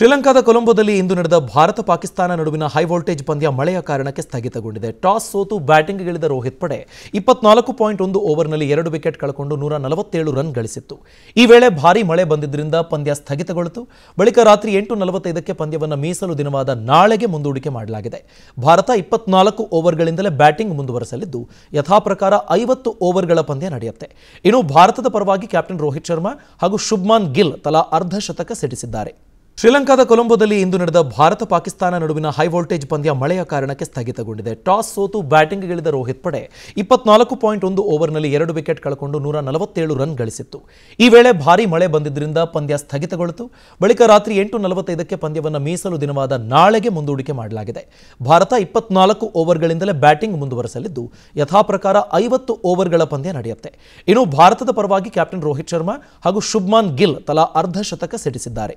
ಶ್ರೀಲಂಕಾದ ಕೊಲಂಬೋದಲ್ಲಿ ಇಂದು ನಡೆದ ಭಾರತ ಪಾಕಿಸ್ತಾನ ನಡುವಿನ ಹೈ ವೋಲ್ಟೇಜ್ ಪಂದ್ಯ ಮಳೆಯ ಕಾರಣಕ್ಕೆ ಸ್ಥಗಿತಗೊಂಡಿದೆ. ಟಾಸ್ ಸೋತು ಬ್ಯಾಟಿಂಗ್ಗಿಳಿದ ರೋಹಿತ್ ಪಡೆ ಇಪ್ಪತ್ನಾಲ್ಕು ಪಾಯಿಂಟ್ ಒಂದು ಓವರ್ನಲ್ಲಿ ಎರಡು ವಿಕೆಟ್ ಕಳ್ಕೊಂಡು ನೂರ ರನ್ ಗಳಿಸಿತ್ತು. ಈ ವೇಳೆ ಭಾರೀ ಮಳೆ ಬಂದಿದ್ದರಿಂದ ಪಂದ್ಯ ಸ್ಥಗಿತಗೊಳಿತು. ಬಳಿಕ ರಾತ್ರಿ ಎಂಟು ನಲವತ್ತೈದಕ್ಕೆ ಪಂದ್ಯವನ್ನು ಮೀಸಲು ದಿನವಾದ ನಾಳೆಗೆ ಮುಂದೂಡಿಕೆ ಮಾಡಲಾಗಿದೆ. ಭಾರತ ಇಪ್ಪತ್ನಾಲ್ಕು ಓವರ್ಗಳಿಂದಲೇ ಬ್ಯಾಟಿಂಗ್ ಮುಂದುವರೆಸಲಿದ್ದು ಯಥಾಪ್ರಕಾರ ಐವತ್ತು ಓವರ್ಗಳ ಪಂದ್ಯ ನಡೆಯುತ್ತೆ. ಇನ್ನು ಭಾರತದ ಪರವಾಗಿ ಕ್ಯಾಪ್ಟನ್ ರೋಹಿತ್ ಶರ್ಮಾ ಹಾಗೂ ಶುಭ್ಮಾನ್ ಗಿಲ್ ತಲಾ ಅರ್ಧ ಶತಕ ಸಿಡಿಸಿದ್ದಾರೆ. ಶ್ರೀಲಂಕಾದ ಕೊಲಂಬೋದಲ್ಲಿ ಇಂದು ನಡೆದ ಭಾರತ ಪಾಕಿಸ್ತಾನ ನಡುವಿನ ಹೈ ವೋಲ್ಟೇಜ್ ಪಂದ್ಯ ಮಳೆಯ ಕಾರಣಕ್ಕೆ ಸ್ಥಗಿತಗೊಂಡಿದೆ. ಟಾಸ್ ಸೋತು ಬ್ಯಾಟಿಂಗ್ಗಿಳಿದ ರೋಹಿತ್ ಪಡೆ ಇಪ್ಪತ್ನಾಲ್ಕು ಪಾಯಿಂಟ್ ಒಂದು ಓವರ್ನಲ್ಲಿ ಎರಡು ವಿಕೆಟ್ ಕಳ್ಕೊಂಡು ನೂರ ನಲವತ್ತೇಳು ರನ್ ಗಳಿಸಿತ್ತು. ಈ ವೇಳೆ ಭಾರೀ ಮಳೆ ಬಂದಿದ್ದರಿಂದ ಪಂದ್ಯ ಸ್ಥಗಿತಗೊಳಿತು. ಬಳಿಕ ರಾತ್ರಿ ಎಂಟು ನಲವತ್ತೈದಕ್ಕೆ ಪಂದ್ಯವನ್ನು ಮೀಸಲು ದಿನವಾದ ನಾಳೆಗೆ ಮುಂದೂಡಿಕೆ ಮಾಡಲಾಗಿದೆ. ಭಾರತ ಇಪ್ಪತ್ನಾಲ್ಕು ಓವರ್ಗಳಿಂದಲೇ ಬ್ಯಾಟಿಂಗ್ ಮುಂದುವರೆಸಲಿದ್ದು, ಯಥಾಪ್ರಕಾರ ಐವತ್ತು ಓವರ್ಗಳ ಪಂದ್ಯ ನಡೆಯುತ್ತೆ. ಇನ್ನು ಭಾರತದ ಪರವಾಗಿ ಕ್ಯಾಪ್ಟನ್ ರೋಹಿತ್ ಶರ್ಮಾ ಹಾಗೂ ಶುಭ್ಮಾನ್ ಗಿಲ್ ತಲಾ ಅರ್ಧ ಶತಕ ಸಿಡಿಸಿದ್ದಾರೆ.